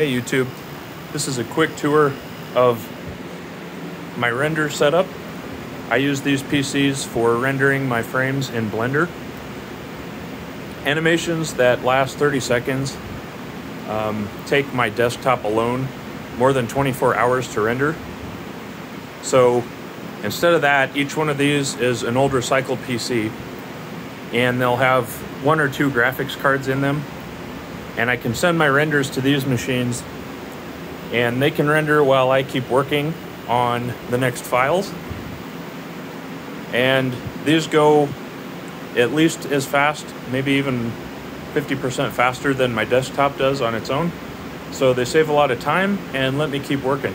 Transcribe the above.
Hey YouTube, this is a quick tour of my render setup. I use these PCs for rendering my frames in Blender. Animations that last 30 seconds um, take my desktop alone more than 24 hours to render. So instead of that, each one of these is an old recycled PC and they'll have one or two graphics cards in them and I can send my renders to these machines and they can render while I keep working on the next files. And these go at least as fast, maybe even 50% faster than my desktop does on its own. So they save a lot of time and let me keep working.